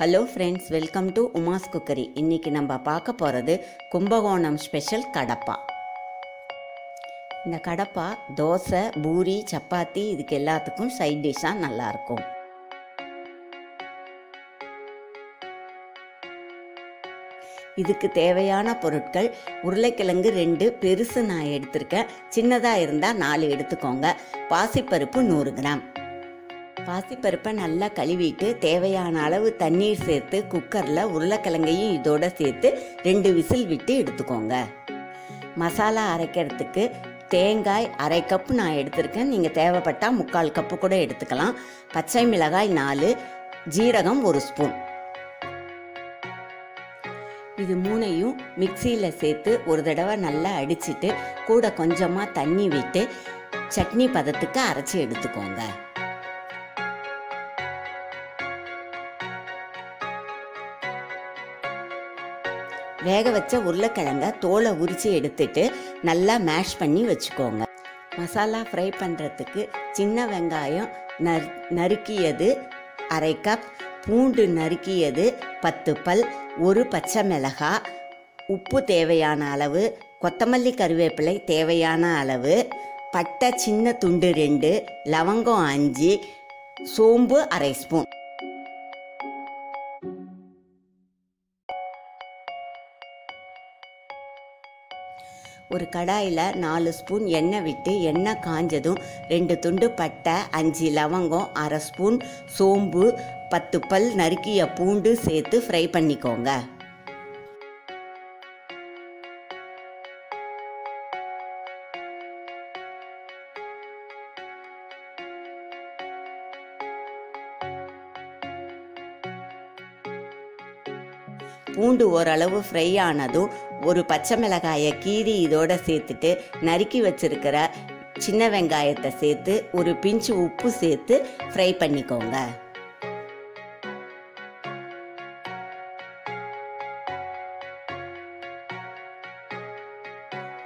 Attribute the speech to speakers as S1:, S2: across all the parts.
S1: Hello friends welcome to Uma's cookery இன்றைக்கி நம்ம பார்க்க போகிறது கும்பகோணம் ஸ்பெஷல் கடப்பா. இந்த கடப்பா தோசை பூரி சப்பாத்தி இதுக்கு எல்லாத்துக்கும் சைட் டிஷ்ஷாக நல்லாயிருக்கும் இதுக்கு தேவையான பொருட்கள் உருளைக்கிழங்கு ரெண்டு பெருசு நான் எடுத்திருக்கேன். சின்னதாக இருந்தால் நாலு எடுத்துக்கோங்க. பாசிப்பருப்பு நூறு கிராம். பாசிப்பருப்பை நல்லா கழுவிட்டு தேவையான அளவு தண்ணீர் சேர்த்து குக்கரில் உருளைக்கிழங்கையும் இதோட சேர்த்து ரெண்டு விசில் விட்டு எடுத்துக்கோங்க. மசாலா அரைக்கிறதுக்கு தேங்காய் அரை கப்பு நான் எடுத்திருக்கேன். நீங்கள் தேவைப்பட்டால் முக்கால் கப்பு கூட எடுத்துக்கலாம். பச்சை மிளகாய் நாலு ஜீரகம் ஒரு ஸ்பூன் இது மூணையும் மிக்சியில் சேர்த்து ஒரு தடவை நல்லா அடிச்சிட்டு கூட கொஞ்சமாக தண்ணி விட்டு சட்னி பதத்துக்கு அரைச்சி எடுத்துக்கோங்க. வேக வச்ச உருளைக்கிழங்க தோலை உரித்து எடுத்துட்டு நல்லா மேஷ் பண்ணி வச்சுக்கோங்க. மசாலா ஃப்ரை பண்ணுறதுக்கு சின்ன வெங்காயம் நறு நறுக்கியது அரை கப் பூண்டு நறுக்கியது பத்து பல் ஒரு பச்சை மிளகா உப்பு தேவையான அளவு கொத்தமல்லி கருவேப்பிலை தேவையான அளவு பட்டை சின்ன துண்டு ரெண்டு லவங்கம் அஞ்சு சோம்பு அரை ஸ்பூன் ஒரு கடாயில் நாலு ஸ்பூன் எண்ணெய் விட்டு எண்ணெய் காஞ்சதும் ரெண்டு துண்டு பட்டை அஞ்சு லவங்கம் அரை ஸ்பூன் சோம்பு பத்து பல் நறுக்கிய பூண்டு சேர்த்து ஃப்ரை பண்ணிக்கோங்க. பூண்டு ஓரளவு ஃப்ரை ஆனதும் ஒரு பச்சை மிளகாயை கீரி இதோட சேர்த்துட்டு நறுக்கி வச்சிருக்கிற சின்ன வெங்காயத்தை சேர்த்து ஒரு பிஞ்சு உப்பு சேர்த்து ஃப்ரை பண்ணிக்கோங்க.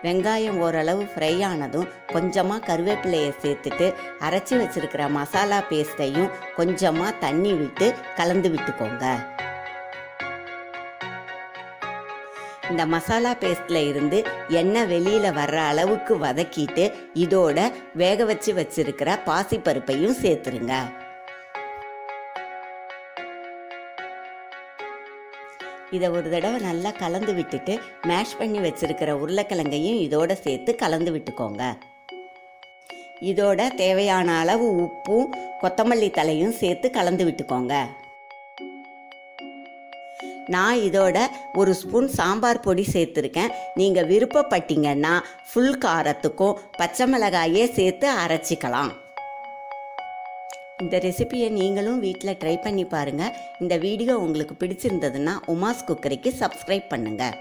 S1: வெங்காயம் ஓரளவு ஃப்ரை ஆனதும் கொஞ்சமாக கருவேப்பிலையை சேர்த்துட்டு அரைச்சி வச்சிருக்கிற மசாலா பேஸ்ட்டையும் கொஞ்சமாக தண்ணி விட்டு கலந்து விட்டுக்கோங்க. இந்த மசாலா பேஸ்ட்ல இருந்து எண்ணெய் வெளியில வர்ற அளவுக்கு வதக்கிட்டு இதோட வேக வச்சு வச்சிருக்கிற பாசிப்பருப்பையும் சேர்த்துருங்க. இதை ஒரு தடவை நல்லா கலந்து விட்டுட்டு மேஷ் பண்ணி வச்சிருக்கிற உருளைக்கிழங்கையும் இதோட சேர்த்து கலந்து விட்டுக்கோங்க. இதோட தேவையான அளவு உப்பும் கொத்தமல்லி தலையும் சேர்த்து கலந்து விட்டுக்கோங்க. நான் இதோட ஒரு ஸ்பூன் சாம்பார் பொடி சேர்த்துருக்கேன். நீங்கள் விருப்பப்பட்டீங்கன்னா ஃபுல் காரத்துக்கும் பச்சை மிளகாயே சேர்த்து அரைச்சிக்கலாம். இந்த ரெசிபியை நீங்களும் வீட்டில் ட்ரை பண்ணி பாருங்கள் இந்த வீடியோ உங்களுக்கு பிடிச்சிருந்ததுன்னா உமாஸ் குக்கரிக்கு சப்ஸ்கிரைப் பண்ணுங்கள்